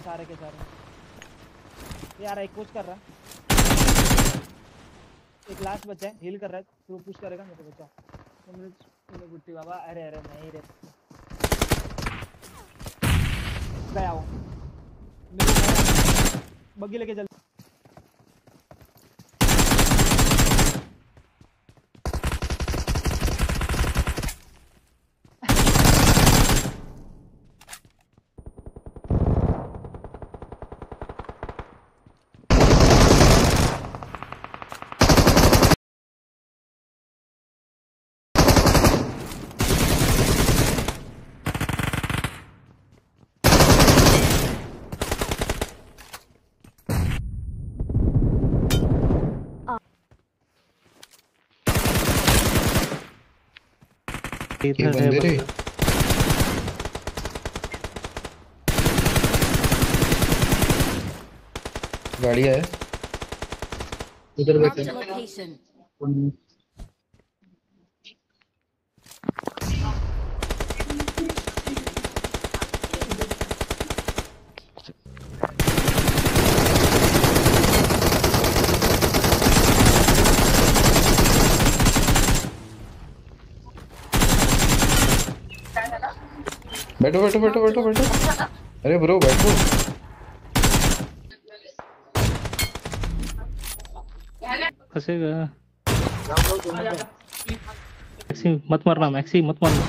सारे के सारे यार एक कुछ कर रहा एक लास्ट बचा है हील कर रहा है तू पुश करेगा मेरे बच्चा तो मुझे मुझे गुट्टी बाबा अरे अरे नहीं रे गया वो बग्गी लेके चल इधर है बंदे गाड़ी है इधर बैठे बैठो बैठो बैठो बैठो बैठो। अरे ब्रो बैठो। मैक्सी मत मारना मैक्सी मत मारना